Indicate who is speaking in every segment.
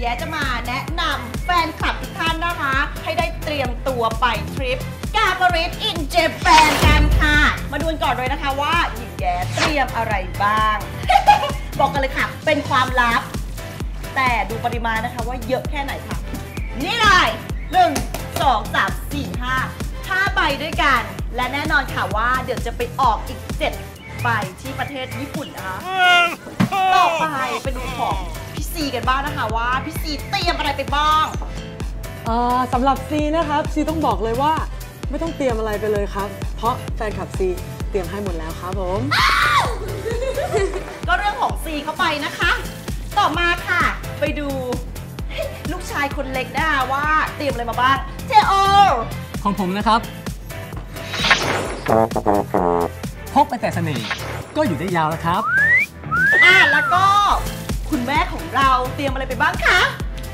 Speaker 1: แย้จะมาแนะนำแฟนคลับทุกท่านนะคะ ให้ได้เตรียมตัวไปทริปกาบริสอินเจแปนกันค่ะ มาดูกันก่อนเลยนะคะว่าหญิงแย้เตรียมอะไรบ้าง บอกกันเลยค่ะ เป็นความลับ แต่ดูปริมาณนะคะว่าเยอะแค่ไหนค่ะ นี่เลยหนึ่งสองสามสี่ห้าห้าใบด้วยกัน และแน่นอนค่ะว่าเดี๋ยวจะไปออกอีกเจ็ดใบที่ประเทศญี่ปุ่นนะคะ ต่อไปไปดูของ พี่ซีกันบ้างนะคะว่าพี่ซีเตรียมอะไรไปบ้าง
Speaker 2: เอ่อสำหรับซีนะครับซีต้องบอกเลยว่าไม่ต้องเตรียมอะไรไปเลยครับ เพราะแฟนคลับซีเตรียมให้หมดแล้วครับผม
Speaker 1: ก็เรื่องของซีเข้าไปนะคะ ต่อมาค่ะ ไปดูลูกชายคนเล็กนะคะว่าเตรียมอะไรมาบ้างเจโอ
Speaker 3: ของผมนะครับ พกไปแต่เสน่ห์ก็อยู่ได้ยาวแล้วครับ
Speaker 1: อะแล้วก็คุณแม่ของ เราเตรียมอะไรไปบ้างคะ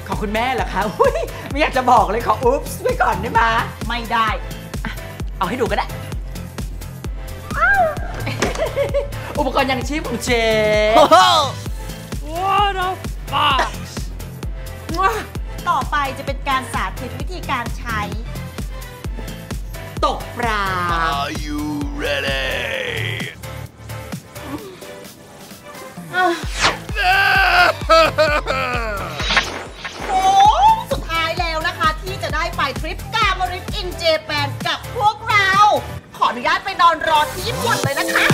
Speaker 4: ของคุณแม่เหรอคะอุ้ยไม่อยากจะบอกเลยขออุ๊บส์ไว้ก่อนได้ไหม
Speaker 1: ไม่ได้
Speaker 4: เอาให้ดูก็ได้ อุปกรณ์ยังชีพของเจ What a fuck
Speaker 1: ต่อไปจะเป็นการสาธิตวิธีการใช้
Speaker 4: ตกปลา Are you ready?
Speaker 1: ไปทริปกามริฟอินเจแปนกับพวกเรา ขออนุญาตไปนอนรอที่ญี่ปุ่นเลยนะคะ